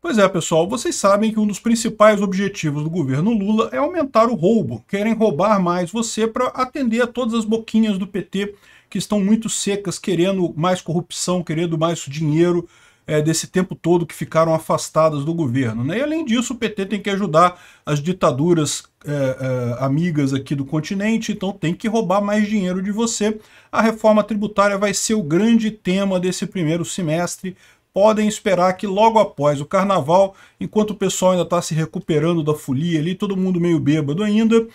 Pois é, pessoal, vocês sabem que um dos principais objetivos do governo Lula é aumentar o roubo. Querem roubar mais você para atender a todas as boquinhas do PT que estão muito secas, querendo mais corrupção, querendo mais dinheiro é, desse tempo todo que ficaram afastadas do governo. Né? E além disso, o PT tem que ajudar as ditaduras é, é, amigas aqui do continente, então tem que roubar mais dinheiro de você. A reforma tributária vai ser o grande tema desse primeiro semestre podem esperar que logo após o carnaval, enquanto o pessoal ainda está se recuperando da folia ali, todo mundo meio bêbado ainda,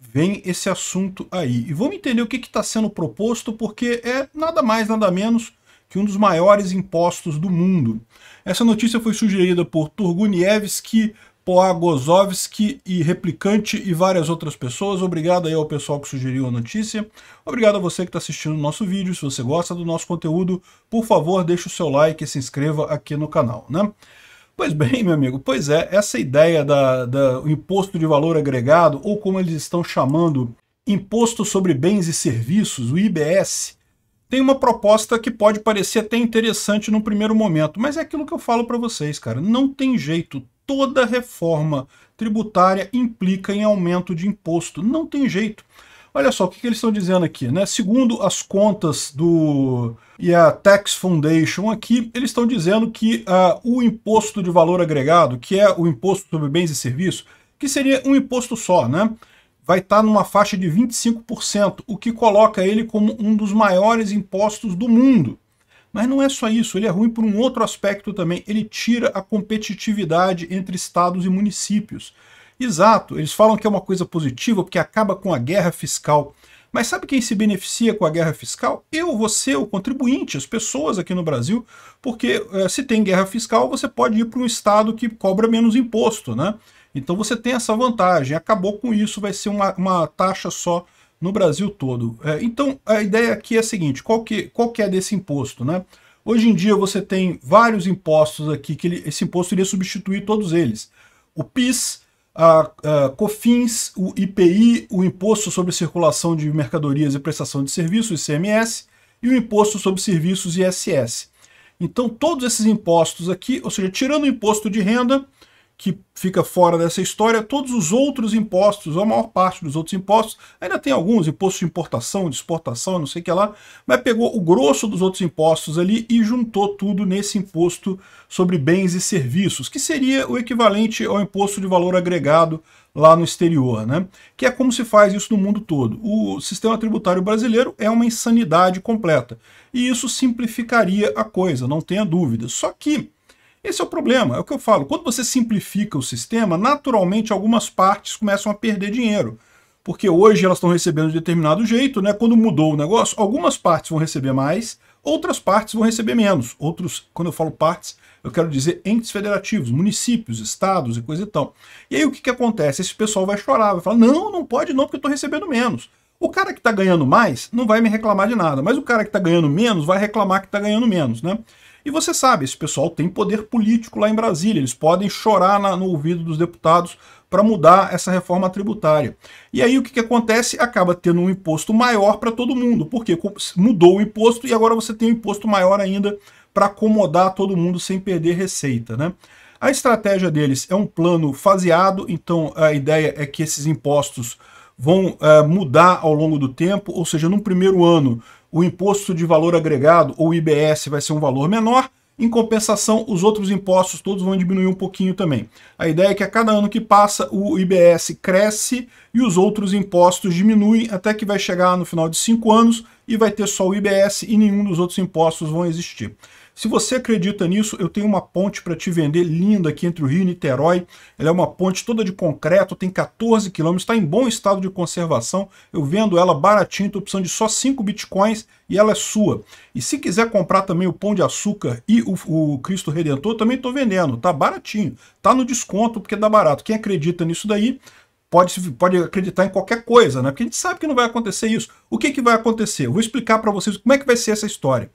vem esse assunto aí. E vamos entender o que está sendo proposto, porque é nada mais, nada menos que um dos maiores impostos do mundo. Essa notícia foi sugerida por Turgunievski, Poagozovski e Replicante e várias outras pessoas. Obrigado aí ao pessoal que sugeriu a notícia. Obrigado a você que está assistindo o nosso vídeo. Se você gosta do nosso conteúdo, por favor, deixe o seu like e se inscreva aqui no canal, né? Pois bem, meu amigo, pois é, essa ideia da, da imposto de valor agregado, ou como eles estão chamando, Imposto sobre Bens e Serviços, o IBS, tem uma proposta que pode parecer até interessante no primeiro momento, mas é aquilo que eu falo para vocês, cara, não tem jeito, toda reforma tributária implica em aumento de imposto. Não tem jeito. Olha só o que, que eles estão dizendo aqui, né? Segundo as contas do e a Tax Foundation aqui, eles estão dizendo que uh, o imposto de valor agregado, que é o imposto sobre bens e serviços, que seria um imposto só, né? Vai estar tá numa faixa de 25%, o que coloca ele como um dos maiores impostos do mundo. Mas não é só isso, ele é ruim por um outro aspecto também. Ele tira a competitividade entre estados e municípios. Exato, eles falam que é uma coisa positiva porque acaba com a guerra fiscal. Mas sabe quem se beneficia com a guerra fiscal? Eu, você, o contribuinte, as pessoas aqui no Brasil, porque é, se tem guerra fiscal, você pode ir para um estado que cobra menos imposto, né? Então você tem essa vantagem. Acabou com isso, vai ser uma, uma taxa só no Brasil todo. É, então, a ideia aqui é a seguinte, qual que, qual que é desse imposto? Né? Hoje em dia você tem vários impostos aqui, que ele, esse imposto iria substituir todos eles. O PIS, a, a, COFINS, o IPI, o Imposto sobre Circulação de Mercadorias e Prestação de Serviços, ICMS, e o Imposto sobre Serviços, ISS. Então, todos esses impostos aqui, ou seja, tirando o imposto de renda, que fica fora dessa história, todos os outros impostos, a maior parte dos outros impostos, ainda tem alguns, impostos de importação, de exportação, não sei o que lá, mas pegou o grosso dos outros impostos ali e juntou tudo nesse imposto sobre bens e serviços, que seria o equivalente ao imposto de valor agregado lá no exterior, né? Que é como se faz isso no mundo todo. O sistema tributário brasileiro é uma insanidade completa. E isso simplificaria a coisa, não tenha dúvida. Só que esse é o problema, é o que eu falo. Quando você simplifica o sistema, naturalmente algumas partes começam a perder dinheiro. Porque hoje elas estão recebendo de determinado jeito, né? Quando mudou o negócio, algumas partes vão receber mais, outras partes vão receber menos. Outros, quando eu falo partes, eu quero dizer entes federativos, municípios, estados e coisa e tal. E aí o que, que acontece? Esse pessoal vai chorar, vai falar, não, não pode não, porque eu estou recebendo menos. O cara que está ganhando mais não vai me reclamar de nada, mas o cara que está ganhando menos vai reclamar que está ganhando menos, né? E você sabe, esse pessoal tem poder político lá em Brasília, eles podem chorar na, no ouvido dos deputados para mudar essa reforma tributária. E aí o que, que acontece? Acaba tendo um imposto maior para todo mundo, porque mudou o imposto e agora você tem um imposto maior ainda para acomodar todo mundo sem perder receita. Né? A estratégia deles é um plano faseado, então a ideia é que esses impostos vão é, mudar ao longo do tempo, ou seja, num primeiro ano o imposto de valor agregado, ou IBS, vai ser um valor menor, em compensação, os outros impostos todos vão diminuir um pouquinho também. A ideia é que a cada ano que passa, o IBS cresce e os outros impostos diminuem até que vai chegar no final de cinco anos e vai ter só o IBS e nenhum dos outros impostos vão existir. Se você acredita nisso, eu tenho uma ponte para te vender linda aqui entre o Rio e Niterói. Ela é uma ponte toda de concreto, tem 14 quilômetros, está em bom estado de conservação. Eu vendo ela baratinho, estou precisando de só 5 bitcoins e ela é sua. E se quiser comprar também o Pão de Açúcar e o, o Cristo Redentor, também estou vendendo, tá baratinho. Tá no desconto porque dá barato. Quem acredita nisso daí, pode, pode acreditar em qualquer coisa, né? Porque a gente sabe que não vai acontecer isso. O que, que vai acontecer? Eu vou explicar para vocês como é que vai ser essa história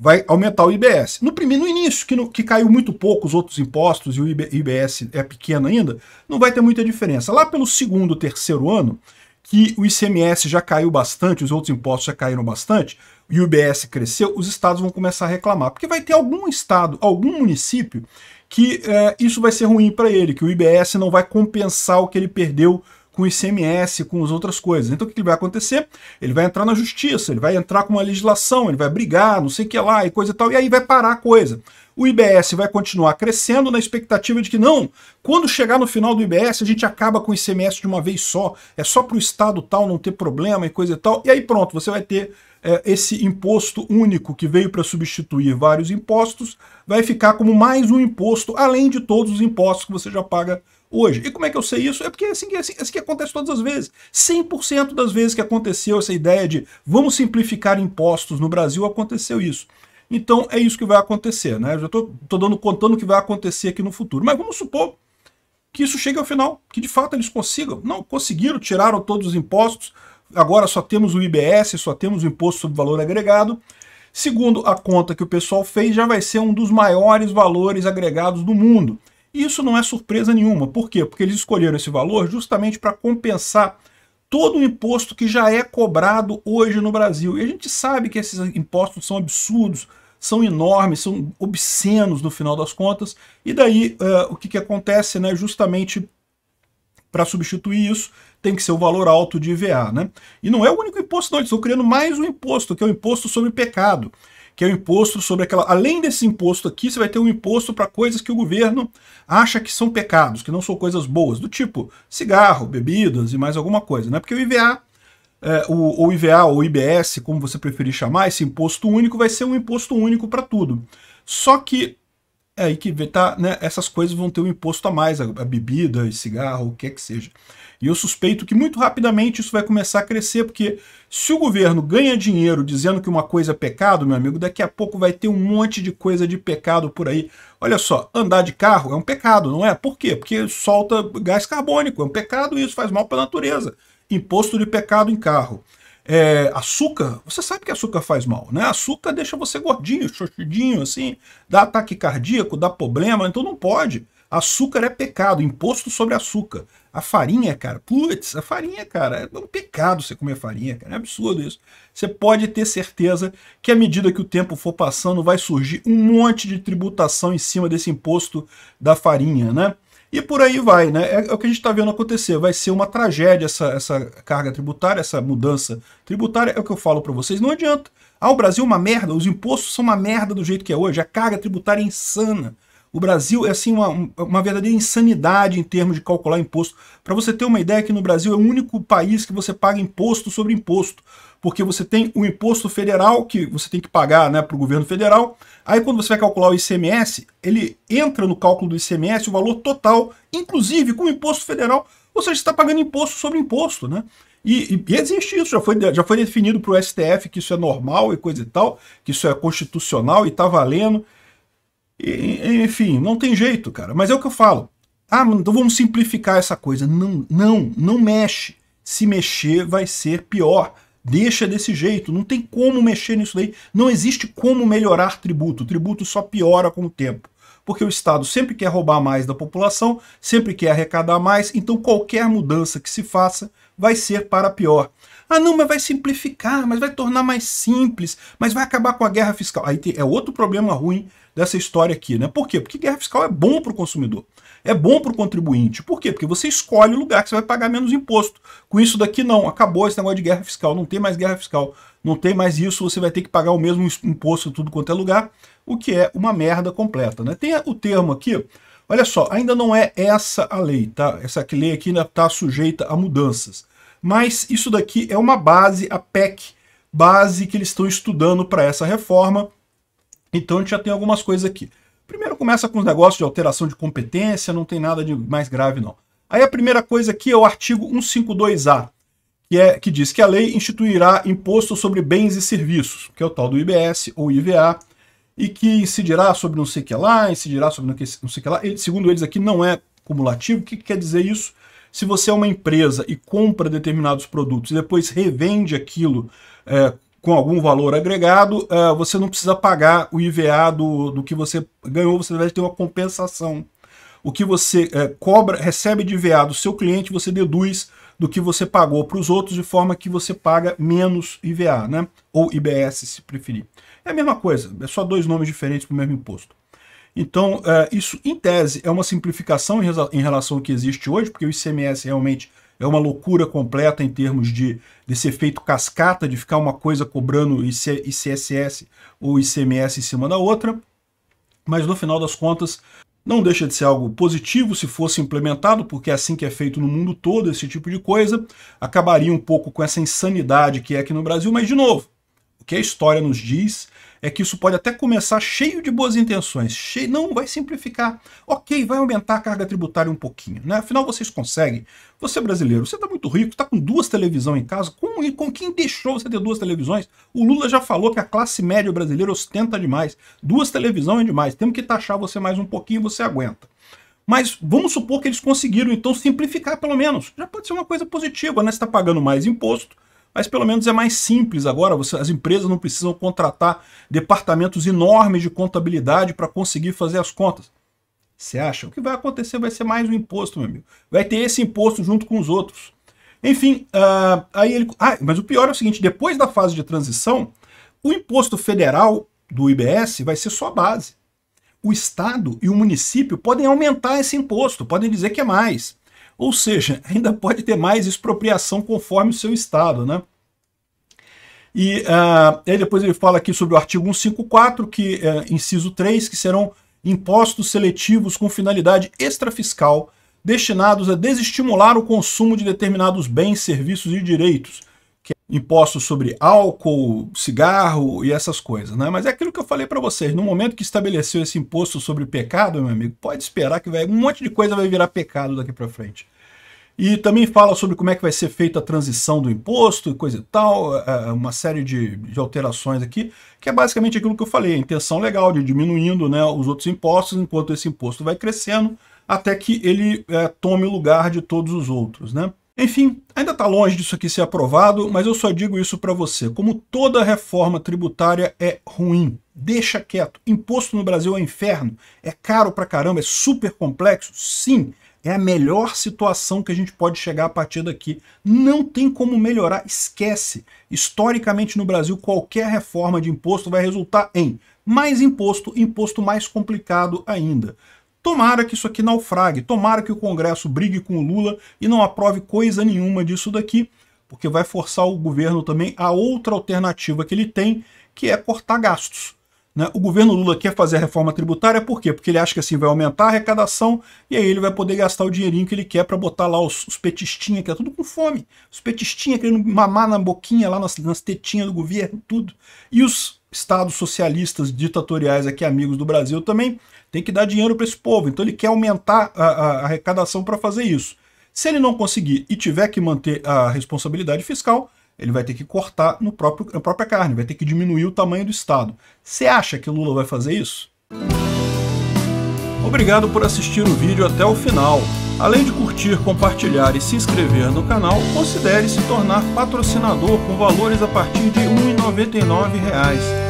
vai aumentar o IBS. No primeiro, início, que, no, que caiu muito pouco os outros impostos e o IBS é pequeno ainda, não vai ter muita diferença. Lá pelo segundo, terceiro ano, que o ICMS já caiu bastante, os outros impostos já caíram bastante, e o IBS cresceu, os estados vão começar a reclamar. Porque vai ter algum estado, algum município, que é, isso vai ser ruim para ele, que o IBS não vai compensar o que ele perdeu com o ICMS, com as outras coisas. Então o que vai acontecer? Ele vai entrar na justiça, ele vai entrar com uma legislação, ele vai brigar, não sei o que lá e coisa e tal, e aí vai parar a coisa. O IBS vai continuar crescendo na expectativa de que não, quando chegar no final do IBS a gente acaba com o ICMS de uma vez só, é só para o estado tal não ter problema e coisa e tal, e aí pronto, você vai ter é, esse imposto único que veio para substituir vários impostos, vai ficar como mais um imposto, além de todos os impostos que você já paga hoje. E como é que eu sei isso? É porque é assim, é assim, é assim que acontece todas as vezes. 100% das vezes que aconteceu essa ideia de vamos simplificar impostos no Brasil, aconteceu isso. Então é isso que vai acontecer, né? Eu já estou dando contando o que vai acontecer aqui no futuro. Mas vamos supor que isso chegue ao final, que de fato eles consigam. Não, conseguiram, tiraram todos os impostos, agora só temos o IBS, só temos o Imposto sobre Valor Agregado. Segundo a conta que o pessoal fez, já vai ser um dos maiores valores agregados do mundo. E isso não é surpresa nenhuma. Por quê? Porque eles escolheram esse valor justamente para compensar todo o imposto que já é cobrado hoje no Brasil. E a gente sabe que esses impostos são absurdos, são enormes, são obscenos no final das contas. E daí uh, o que, que acontece, né? Justamente para substituir isso, tem que ser o valor alto de IVA. Né? E não é o único imposto, não. Eles estão criando mais um imposto, que é o imposto sobre pecado que é o imposto sobre aquela. Além desse imposto aqui, você vai ter um imposto para coisas que o governo acha que são pecados, que não são coisas boas, do tipo cigarro, bebidas e mais alguma coisa, né? Porque o IVA, é, o, o IVA ou IBS, como você preferir chamar, esse imposto único vai ser um imposto único para tudo. Só que é aí que tá, né, essas coisas vão ter um imposto a mais, a, a bebida e cigarro, o que é que seja. E eu suspeito que muito rapidamente isso vai começar a crescer, porque se o governo ganha dinheiro dizendo que uma coisa é pecado, meu amigo, daqui a pouco vai ter um monte de coisa de pecado por aí. Olha só, andar de carro é um pecado, não é? Por quê? Porque solta gás carbônico, é um pecado e isso faz mal para a natureza. Imposto de pecado em carro. É, açúcar, você sabe que açúcar faz mal, né? Açúcar deixa você gordinho, xoxidinho, assim, dá ataque cardíaco, dá problema, então não pode. Açúcar é pecado, imposto sobre açúcar. A farinha, cara, putz, a farinha, cara, é um pecado você comer farinha, cara, é absurdo isso. Você pode ter certeza que à medida que o tempo for passando, vai surgir um monte de tributação em cima desse imposto da farinha, né? E por aí vai, né? É, é o que a gente está vendo acontecer. Vai ser uma tragédia essa, essa carga tributária, essa mudança tributária. É o que eu falo para vocês. Não adianta. Ah, o Brasil é uma merda, os impostos são uma merda do jeito que é hoje. A carga tributária é insana. O Brasil é assim uma, uma verdadeira insanidade em termos de calcular imposto. Para você ter uma ideia, que no Brasil é o único país que você paga imposto sobre imposto. Porque você tem o imposto federal que você tem que pagar né, para o governo federal. Aí quando você vai calcular o ICMS, ele entra no cálculo do ICMS o valor total, inclusive com o imposto federal. Ou seja, você está pagando imposto sobre imposto, né? E, e, existe isso, já foi, já foi definido para o STF que isso é normal e coisa e tal, que isso é constitucional e está valendo. Enfim, não tem jeito, cara. Mas é o que eu falo. Ah, então vamos simplificar essa coisa. Não, não, não mexe. Se mexer vai ser pior. Deixa desse jeito, não tem como mexer nisso daí. Não existe como melhorar tributo. O tributo só piora com o tempo. Porque o Estado sempre quer roubar mais da população, sempre quer arrecadar mais, então qualquer mudança que se faça vai ser para pior. Ah, não, mas vai simplificar, mas vai tornar mais simples, mas vai acabar com a guerra fiscal. Aí é outro problema ruim dessa história aqui, né? Por quê? Porque guerra fiscal é bom para o consumidor, é bom para o contribuinte. Por quê? Porque você escolhe o lugar que você vai pagar menos imposto. Com isso daqui, não, acabou esse negócio de guerra fiscal, não tem mais guerra fiscal, não tem mais isso, você vai ter que pagar o mesmo imposto tudo quanto é lugar, o que é uma merda completa, né? Tem o termo aqui, olha só, ainda não é essa a lei, tá? Essa lei aqui ainda está sujeita a mudanças. Mas isso daqui é uma base, a PEC, base que eles estão estudando para essa reforma, então a gente já tem algumas coisas aqui. Primeiro começa com os negócios de alteração de competência, não tem nada de mais grave não. Aí a primeira coisa aqui é o artigo 152A, que, é, que diz que a lei instituirá imposto sobre bens e serviços, que é o tal do IBS ou IVA, e que incidirá sobre não sei o que lá, incidirá sobre não sei o que lá. Ele, segundo eles aqui, não é cumulativo. O que, que quer dizer isso? Se você é uma empresa e compra determinados produtos e depois revende aquilo é, com algum valor agregado, uh, você não precisa pagar o IVA do, do que você ganhou, você vai ter uma compensação. o que você é, cobra, recebe de IVA do seu cliente, você deduz do que você pagou para os outros, de forma que você paga menos IVA, né? Ou IBS, se preferir. É a mesma coisa, é só dois nomes diferentes para o mesmo imposto. Então, é, isso, em tese, é uma simplificação em relação ao que existe hoje, porque o ICMS realmente é uma loucura completa em termos de desse efeito cascata, de ficar uma coisa cobrando IC, ICSS ou ICMS em cima da outra. Mas, no final das contas, não deixa de ser algo positivo se fosse implementado, porque é assim que é feito no mundo todo esse tipo de coisa. Acabaria um pouco com essa insanidade que é aqui no Brasil, mas de novo, o que a história nos diz é que isso pode até começar cheio de boas intenções, cheio, não vai simplificar. Ok, vai aumentar a carga tributária um pouquinho, né? Afinal, vocês conseguem. Você é brasileiro, você está muito rico, está com duas televisões em casa, com, com quem deixou você ter duas televisões? O Lula já falou que a classe média brasileira ostenta demais. Duas televisões é demais, temos que taxar você mais um pouquinho, você aguenta. Mas vamos supor que eles conseguiram, então, simplificar pelo menos. Já pode ser uma coisa positiva, né? Você está pagando mais imposto, mas pelo menos é mais simples agora. Você, as empresas não precisam contratar departamentos enormes de contabilidade para conseguir fazer as contas. Você acha? O que vai acontecer vai ser mais um imposto, meu amigo. Vai ter esse imposto junto com os outros. Enfim, uh, aí ele. Ah, mas o pior é o seguinte: depois da fase de transição, o imposto federal do IBS vai ser só a base. O Estado e o município podem aumentar esse imposto, podem dizer que é mais. Ou seja, ainda pode ter mais expropriação conforme o seu estado, né? E uh, aí depois ele fala aqui sobre o artigo 154, que uh, inciso 3, que serão impostos seletivos com finalidade extrafiscal destinados a desestimular o consumo de determinados bens, serviços e direitos, impostos sobre álcool, cigarro e essas coisas, né? Mas é aquilo que eu falei para vocês, no momento que estabeleceu esse imposto sobre pecado, meu amigo, pode esperar que vai, um monte de coisa vai virar pecado daqui para frente. E também fala sobre como é que vai ser feita a transição do imposto e coisa e tal, é, é, uma série de, de alterações aqui, que é basicamente aquilo que eu falei, a intenção legal de diminuindo né, os outros impostos, enquanto esse imposto vai crescendo, até que ele é, tome o lugar de todos os outros. Né? Enfim, ainda está longe disso aqui ser aprovado, mas eu só digo isso para você. Como toda reforma tributária é ruim, deixa quieto. Imposto no Brasil é inferno, é caro pra caramba, é super complexo, sim, é a melhor situação que a gente pode chegar a partir daqui. Não tem como melhorar, esquece. Historicamente no Brasil, qualquer reforma de imposto vai resultar em mais imposto, imposto mais complicado ainda. Tomara que isso aqui naufrague, tomara que o Congresso brigue com o Lula e não aprove coisa nenhuma disso daqui, porque vai forçar o governo também a outra alternativa que ele tem, que é cortar gastos. Né? O governo Lula quer fazer a reforma tributária por quê? Porque ele acha que assim vai aumentar a arrecadação e aí ele vai poder gastar o dinheirinho que ele quer para botar lá os, os petistinhas, que é tudo com fome. Os petistinhas querendo mamar na boquinha, lá nas, nas tetinhas do governo, tudo. E os estados socialistas ditatoriais aqui, amigos do Brasil, também tem que dar dinheiro para esse povo. Então ele quer aumentar a, a, arrecadação para fazer isso. Se ele não conseguir e tiver que manter a responsabilidade fiscal, ele vai ter que cortar no próprio, na própria carne, vai ter que diminuir o tamanho do Estado. Você acha que Lula vai fazer isso? Obrigado por assistir o vídeo até o final. Além de curtir, compartilhar e se inscrever no canal, considere se tornar patrocinador com valores a partir de R$ 1,99